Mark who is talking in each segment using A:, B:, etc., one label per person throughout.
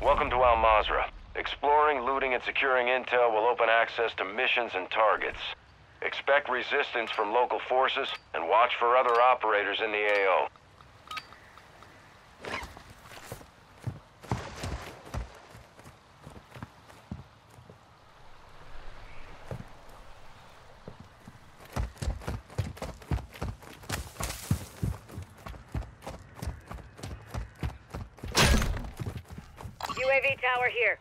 A: Welcome to Al Mazrah. Exploring, looting, and securing intel will open access to missions and targets. Expect resistance from local forces, and watch for other operators in the AO.
B: Tower here.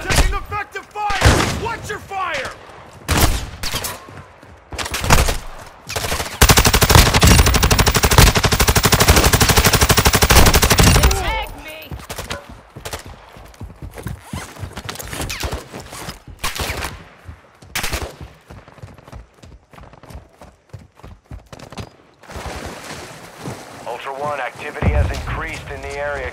C: Taking effective fire! Watch your fire!
D: Tag me!
A: Ultra One, activity has increased in the area.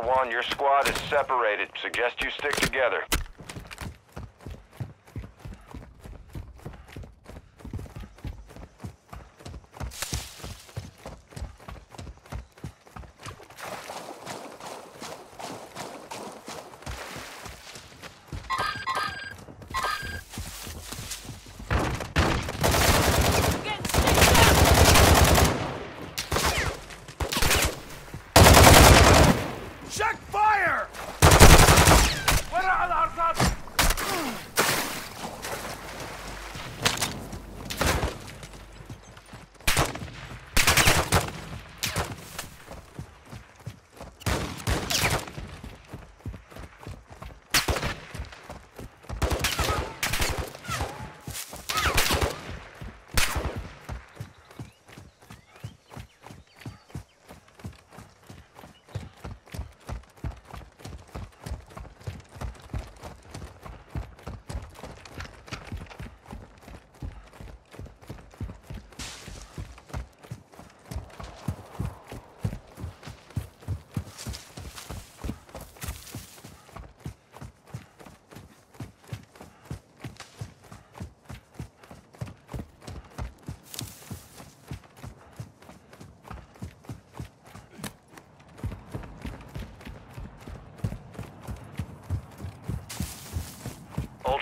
A: One, your squad is separated. Suggest you stick together.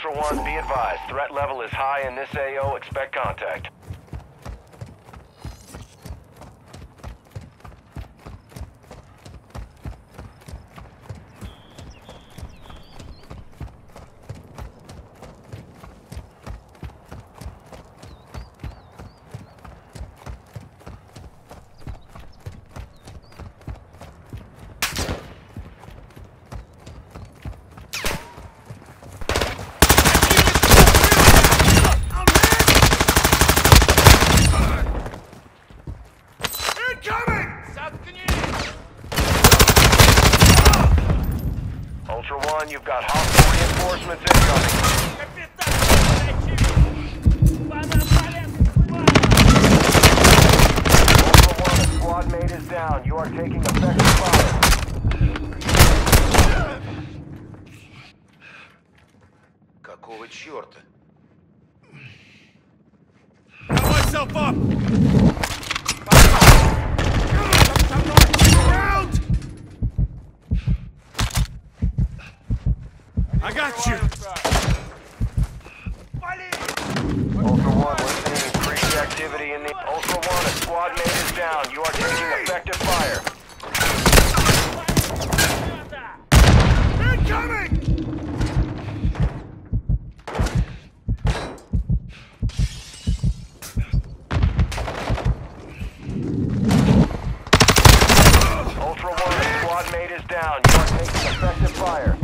A: Ultra One, be advised. Threat level is high in this AO. Expect contact. Got
C: myself up! Round! I got you.
A: Ultra One, we're seeing increased activity in the Ultra One. A squad mate is down. You are taking effective fire.
C: Incoming!
A: Ultra One, a squad mate is down. You are taking effective fire.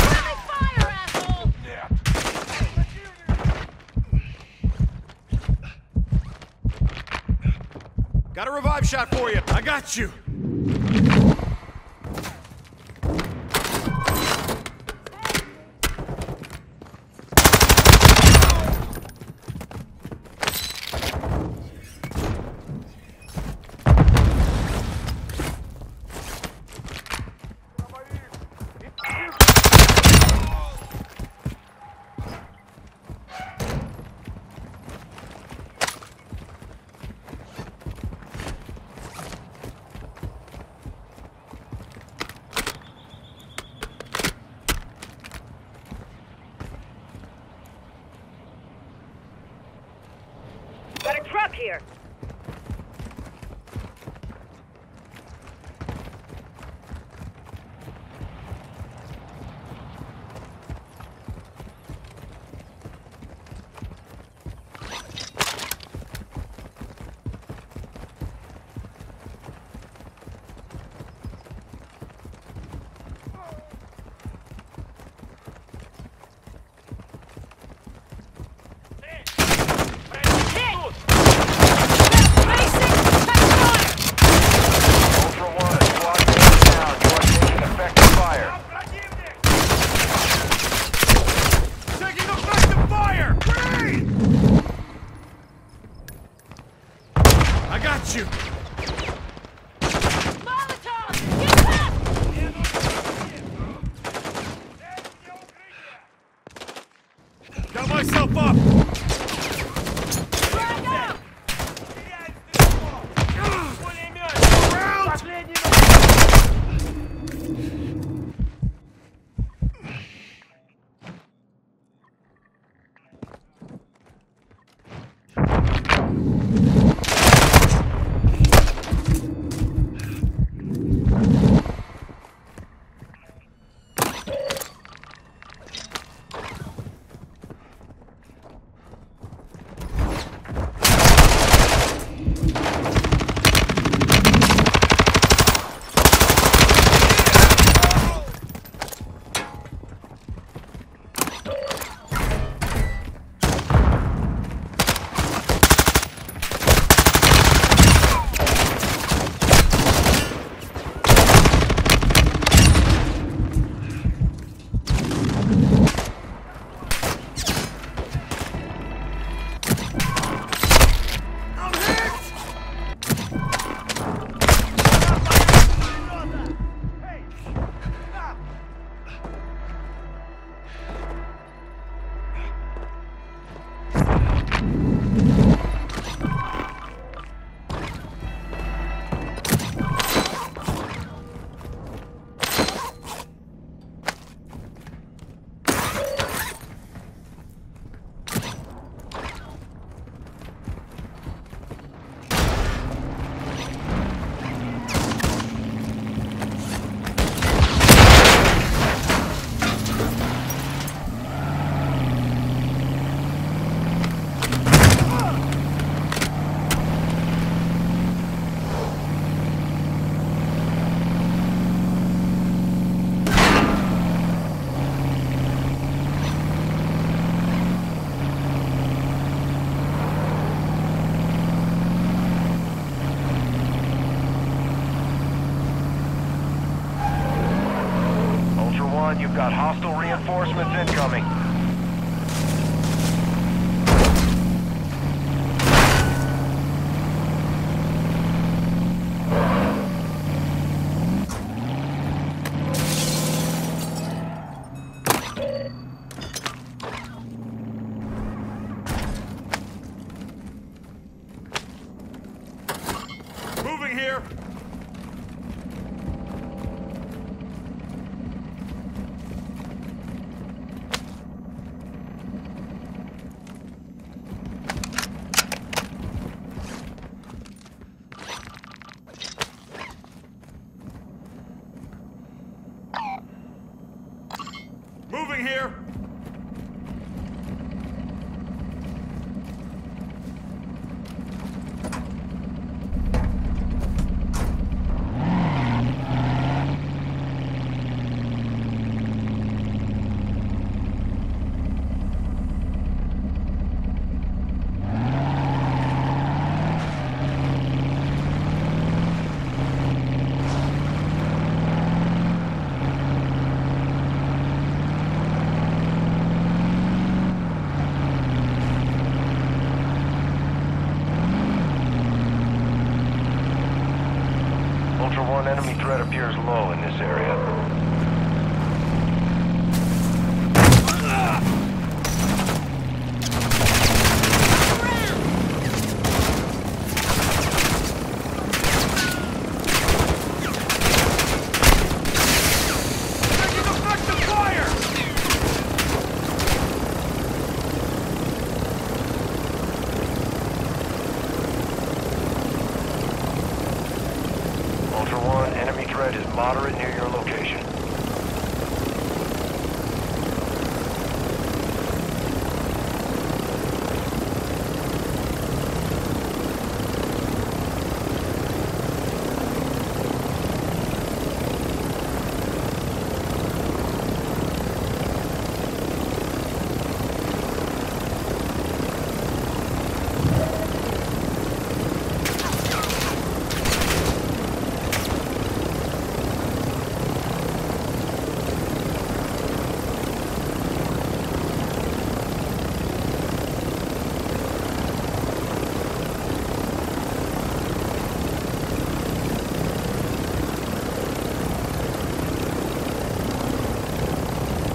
D: Friendly fire, asshole!
C: Revive shot for you. I got you.
A: Enemy low in this area.
C: Taking effective fire!
A: Ultra One, enemy threat is moderate near your location.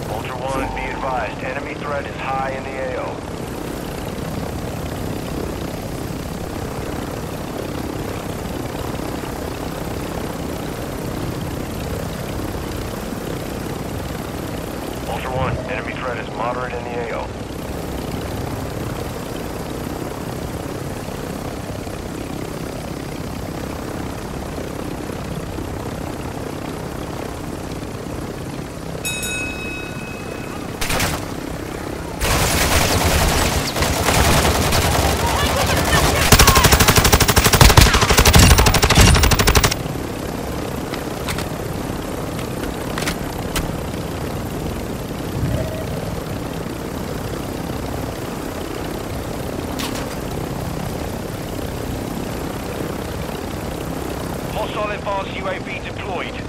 A: Ultra One, be advised, enemy threat is high in the AO. Ultra One, enemy threat is moderate in the AO. Hostile advanced UAV deployed.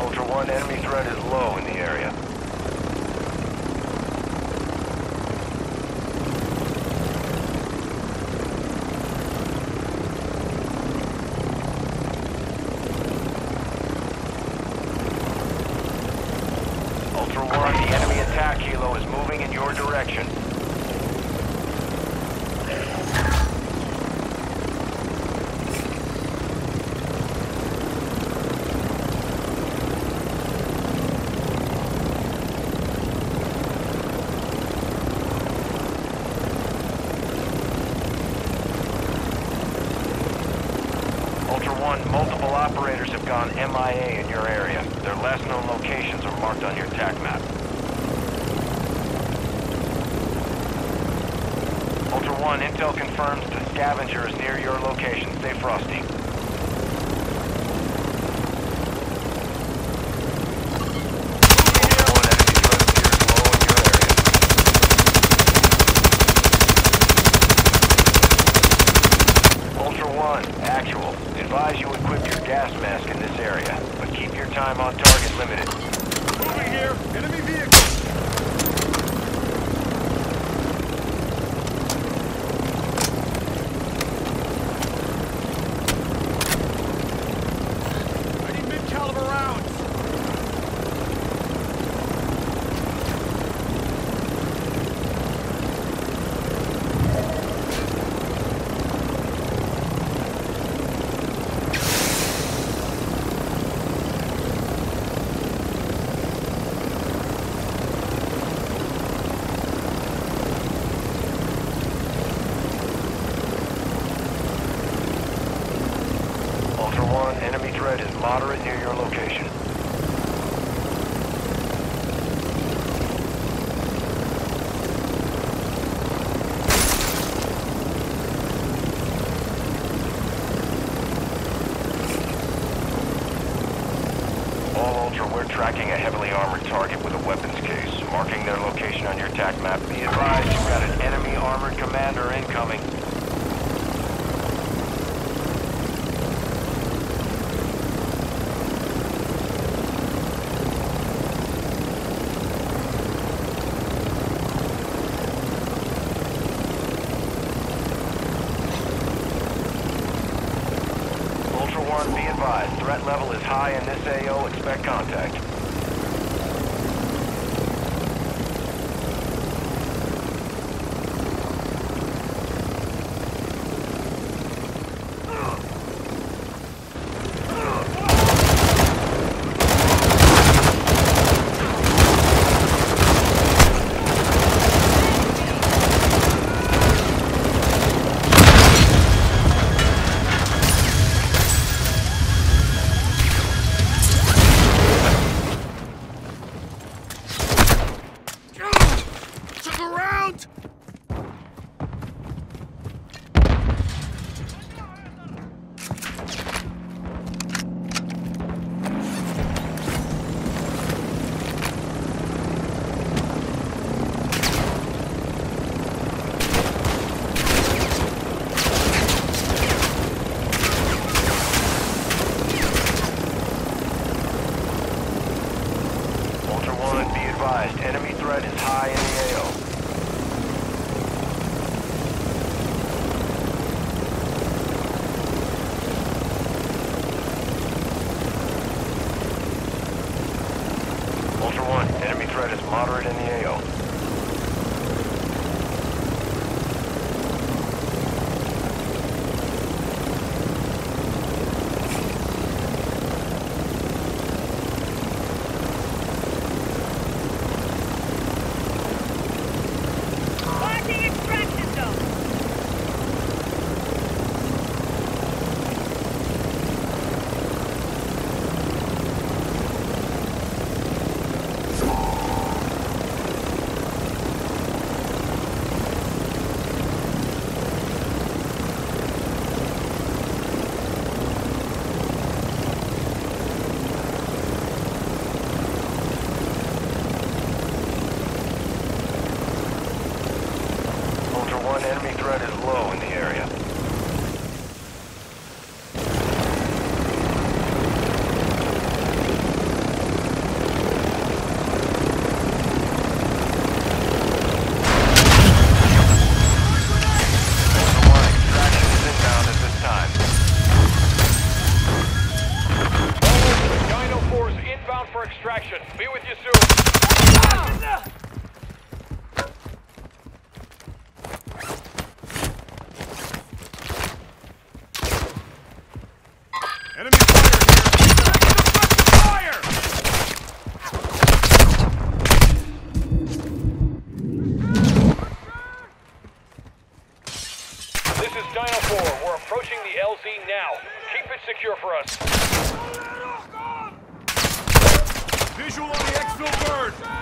A: Ultra One, enemy threat is low in the area. Ultra One, the enemy attack helo is moving in your direction. Harbinger is near your location. Stay frosty. Actual. Advise you equip your gas mask in this area, but keep your time on target limited.
C: Moving here. Enemy vehicle.
A: location on your attack map. Be advised, you've got an enemy armored commander incoming. The